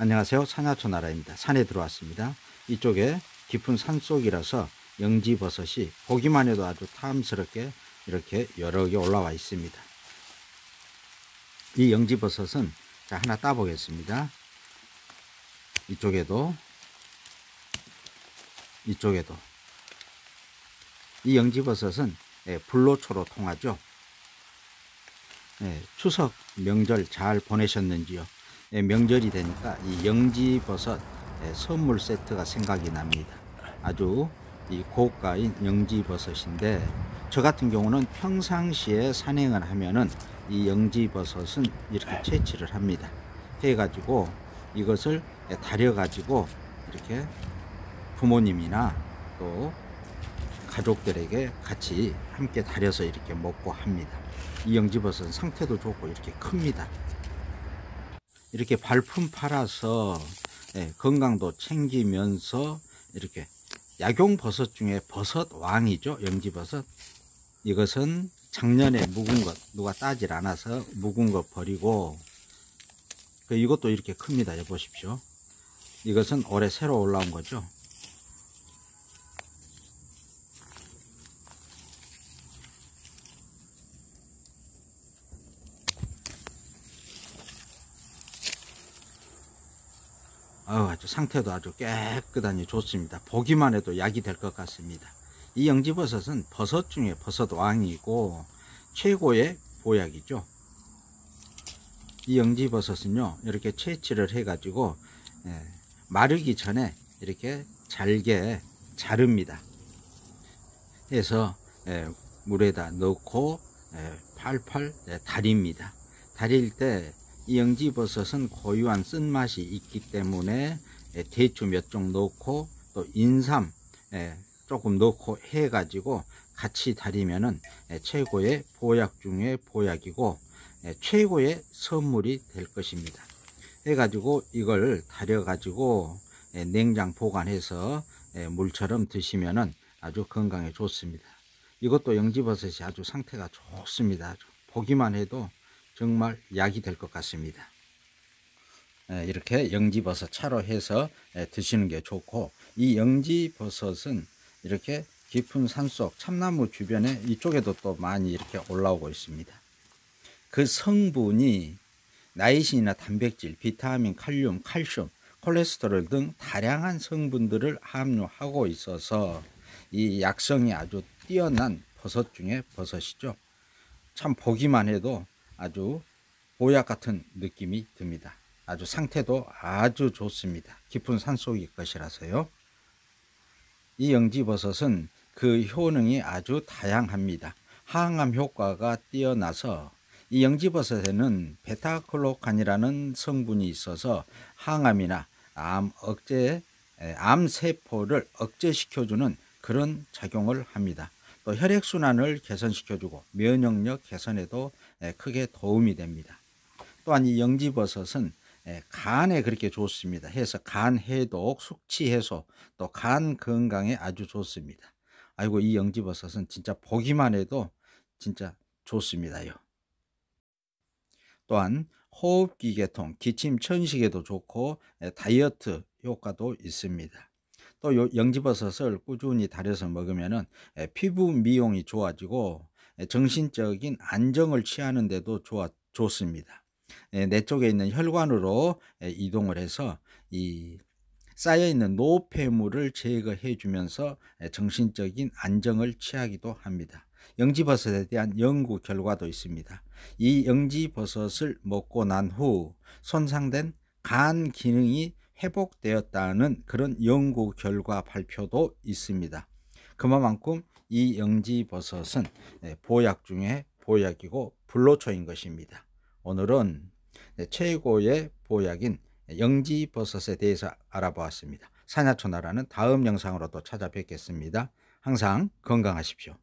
안녕하세요. 산야초 나라입니다. 산에 들어왔습니다. 이쪽에 깊은 산속이라서 영지버섯이 보기만 해도 아주 탐스럽게 이렇게 여러 개 올라와 있습니다. 이 영지버섯은 자 하나 따 보겠습니다. 이쪽에도 이쪽에도 이 영지버섯은 예, 불로초로 통하죠. 예, 추석 명절 잘 보내셨는지요? 예, 명절이 되니까 이 영지버섯 예, 선물 세트가 생각이 납니다. 아주 이 고가인 영지버섯인데 저 같은 경우는 평상시에 산행을 하면은 이 영지버섯은 이렇게 채취를 합니다. 해가지고 이것을 다려가지고 이렇게 부모님이나 또 가족들에게 같이 함께 다려서 이렇게 먹고 합니다. 이 영지버섯은 상태도 좋고 이렇게 큽니다. 이렇게 발품 팔아서 예, 건강도 챙기면서 이렇게 약용 버섯 중에 버섯 왕이죠. 영지버섯. 이것은 작년에 묵은 것 누가 따질 않아서 묵은 것 버리고 그 이것도 이렇게 큽니다. 보십시오. 이것은 올해 새로 올라온 거죠. 아주 상태도 아주 깨끗하니 좋습니다. 보기만 해도 약이 될 것 같습니다. 이 영지버섯은 버섯 중에 버섯 왕이고 최고의 보약이죠. 이 영지버섯은요 이렇게 채취를 해 가지고 예, 마르기 전에 이렇게 잘게 자릅니다. 해서 예, 물에다 넣고 예, 팔팔 예, 달입니다. 달일 때 이 영지버섯은 고유한 쓴맛이 있기 때문에 예, 대추 몇 종 넣고 또 인삼 예, 조금 넣고 해 가지고 같이 달이면은 예, 최고의 보약 중에 보약이고 예, 최고의 선물이 될 것입니다. 해 가지고 이걸 달여 가지고 예, 냉장 보관해서 물처럼 드시면은 아주 건강에 좋습니다. 이것도 영지버섯이 아주 상태가 좋습니다. 보기만 해도 정말 약이 될 것 같습니다. 이렇게 영지버섯 차로 해서 드시는 게 좋고 이 영지버섯은 이렇게 깊은 산속 참나무 주변에 이쪽에도 또 많이 이렇게 올라오고 있습니다. 그 성분이 나이신이나 단백질, 비타민, 칼륨, 칼슘, 콜레스테롤 등 다량한 성분들을 함유하고 있어서 이 약성이 아주 뛰어난 버섯 중에 버섯이죠. 참 보기만 해도 아주 보약 같은 느낌이 듭니다. 아주 상태도 아주 좋습니다. 깊은 산속일 것이라서요. 이 영지버섯은 그 효능이 아주 다양합니다. 항암 효과가 뛰어나서 이 영지버섯에는 베타클로칸이라는 성분이 있어서 항암이나 암 억제, 암세포를 억제시켜주는 그런 작용을 합니다. 또 혈액순환을 개선시켜주고 면역력 개선에도 크게 도움이 됩니다. 또한 이 영지버섯은 간에 그렇게 좋습니다. 해서 간 해독, 숙취 해소, 또 간 건강에 아주 좋습니다. 아이고 이 영지버섯은 진짜 보기만 해도 진짜 좋습니다요. 또한 호흡기 계통, 기침 천식에도 좋고 다이어트 효과도 있습니다. 또 영지버섯을 꾸준히 달여서 먹으면 피부 미용이 좋아지고 정신적인 안정을 취하는 데도 좋아, 좋습니다. 내 쪽에 있는 혈관으로 이동을 해서 이 쌓여있는 노폐물을 제거해 주면서 정신적인 안정을 취하기도 합니다. 영지버섯에 대한 연구 결과도 있습니다. 이 영지버섯을 먹고 난 후 손상된 간 기능이 회복되었다는 그런 연구 결과 발표도 있습니다. 그만큼 이 영지버섯은 네, 보약 중에 보약이고 불로초인 것입니다. 오늘은 네, 최고의 보약인 영지버섯에 대해서 알아보았습니다. 산야초나라는 다음 영상으로 또 찾아뵙겠습니다. 항상 건강하십시오.